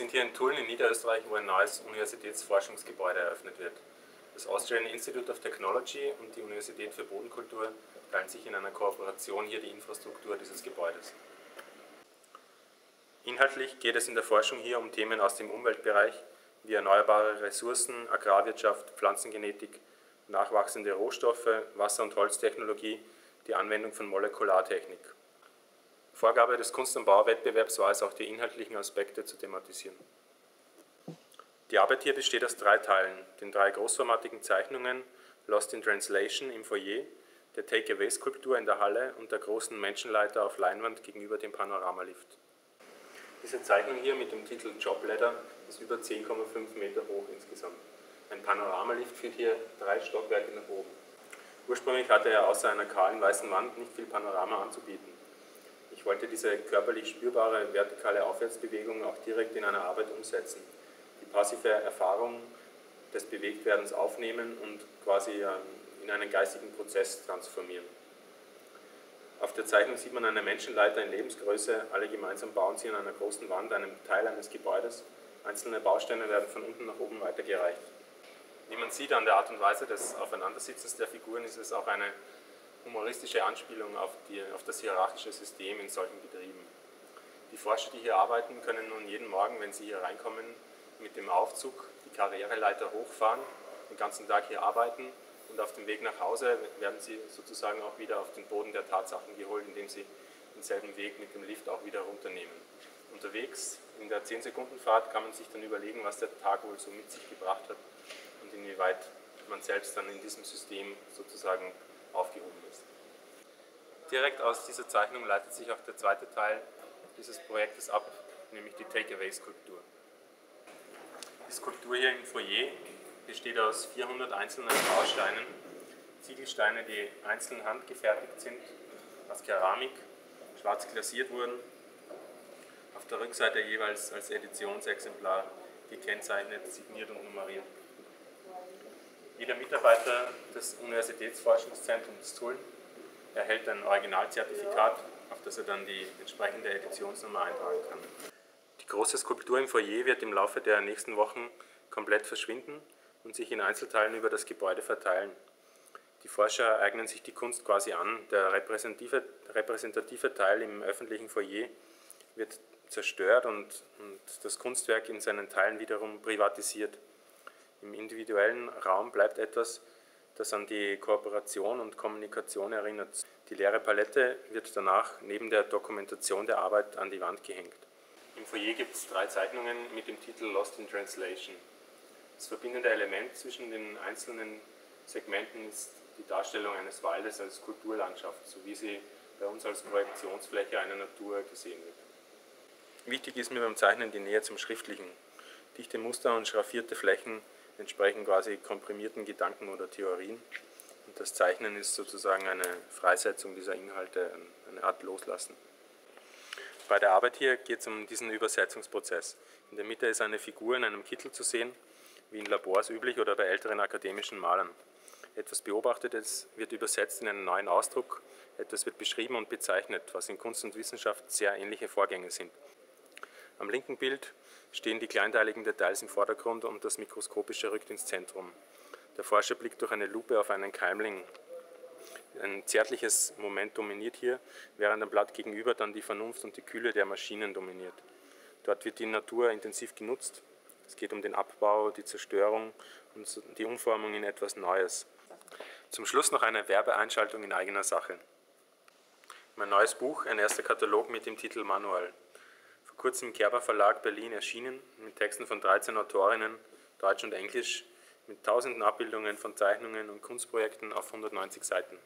sind hier in Tulln in Niederösterreich, wo ein neues Universitätsforschungsgebäude eröffnet wird. Das Austrian Institute of Technology und die Universität für Bodenkultur teilen sich in einer Kooperation hier die Infrastruktur dieses Gebäudes. Inhaltlich geht es in der Forschung hier um Themen aus dem Umweltbereich wie erneuerbare Ressourcen, Agrarwirtschaft, Pflanzengenetik, nachwachsende Rohstoffe, Wasser- und Holztechnologie, die Anwendung von Molekulartechnik. Vorgabe des Kunst- und Bauwettbewerbs war es auch, die inhaltlichen Aspekte zu thematisieren. Die Arbeit hier besteht aus drei Teilen, den drei großformatigen Zeichnungen Lost in Translation im Foyer, der Take-Away-Skulptur in der Halle und der großen Menschenleiter auf Leinwand gegenüber dem Panoramalift. Diese Zeichnung hier mit dem Titel Jobladder ist über 10,5 Meter hoch insgesamt. Ein Panoramalift führt hier drei Stockwerke nach oben. Ursprünglich hatte er außer einer kahlen weißen Wand nicht viel Panorama anzubieten. Ich wollte diese körperlich spürbare vertikale Aufwärtsbewegung auch direkt in einer Arbeit umsetzen. Die passive Erfahrung des Bewegtwerdens aufnehmen und quasi ähm, in einen geistigen Prozess transformieren. Auf der Zeichnung sieht man eine Menschenleiter in Lebensgröße. Alle gemeinsam bauen sie an einer großen Wand einen Teil eines Gebäudes. Einzelne Bausteine werden von unten nach oben weitergereicht. Wie man sieht an der Art und Weise des Aufeinandersitzens der Figuren, ist es auch eine humoristische Anspielung auf, die, auf das hierarchische System in solchen Betrieben. Die Forscher, die hier arbeiten, können nun jeden Morgen, wenn sie hier reinkommen, mit dem Aufzug die Karriereleiter hochfahren, den ganzen Tag hier arbeiten und auf dem Weg nach Hause werden sie sozusagen auch wieder auf den Boden der Tatsachen geholt, indem sie denselben Weg mit dem Lift auch wieder runternehmen. Unterwegs in der 10-Sekunden-Fahrt kann man sich dann überlegen, was der Tag wohl so mit sich gebracht hat und inwieweit man selbst dann in diesem System sozusagen aufgehoben ist. Direkt aus dieser Zeichnung leitet sich auch der zweite Teil dieses Projektes ab, nämlich die Takeaway-Skulptur. Die Skulptur hier im Foyer besteht aus 400 einzelnen Bausteinen, Ziegelsteine, die einzeln handgefertigt sind, aus Keramik, schwarz glasiert wurden, auf der Rückseite jeweils als Editionsexemplar gekennzeichnet, signiert und nummeriert. Jeder Mitarbeiter des Universitätsforschungszentrums Tulln erhält ein Originalzertifikat, auf das er dann die entsprechende Editionsnummer eintragen kann. Die große Skulptur im Foyer wird im Laufe der nächsten Wochen komplett verschwinden und sich in Einzelteilen über das Gebäude verteilen. Die Forscher eignen sich die Kunst quasi an. Der repräsentative, repräsentative Teil im öffentlichen Foyer wird zerstört und, und das Kunstwerk in seinen Teilen wiederum privatisiert. Im individuellen Raum bleibt etwas, das an die Kooperation und Kommunikation erinnert. Die leere Palette wird danach neben der Dokumentation der Arbeit an die Wand gehängt. Im Foyer gibt es drei Zeichnungen mit dem Titel Lost in Translation. Das verbindende Element zwischen den einzelnen Segmenten ist die Darstellung eines Waldes als Kulturlandschaft, so wie sie bei uns als Projektionsfläche einer Natur gesehen wird. Wichtig ist mir beim Zeichnen die Nähe zum Schriftlichen. Dichte Muster und schraffierte Flächen entsprechen quasi komprimierten Gedanken oder Theorien. Und das Zeichnen ist sozusagen eine Freisetzung dieser Inhalte, eine Art Loslassen. Bei der Arbeit hier geht es um diesen Übersetzungsprozess. In der Mitte ist eine Figur in einem Kittel zu sehen, wie in Labors üblich oder bei älteren akademischen Malern. Etwas Beobachtetes wird übersetzt in einen neuen Ausdruck, etwas wird beschrieben und bezeichnet, was in Kunst und Wissenschaft sehr ähnliche Vorgänge sind. Am linken Bild stehen die kleinteiligen Details im Vordergrund und das Mikroskopische rückt ins Zentrum. Der Forscher blickt durch eine Lupe auf einen Keimling. Ein zärtliches Moment dominiert hier, während am Blatt gegenüber dann die Vernunft und die Kühle der Maschinen dominiert. Dort wird die Natur intensiv genutzt. Es geht um den Abbau, die Zerstörung und die Umformung in etwas Neues. Zum Schluss noch eine Werbeeinschaltung in eigener Sache. Mein neues Buch, ein erster Katalog mit dem Titel Manual kurzem im Kerber Verlag Berlin erschienen, mit Texten von 13 Autorinnen, Deutsch und Englisch, mit tausenden Abbildungen von Zeichnungen und Kunstprojekten auf 190 Seiten.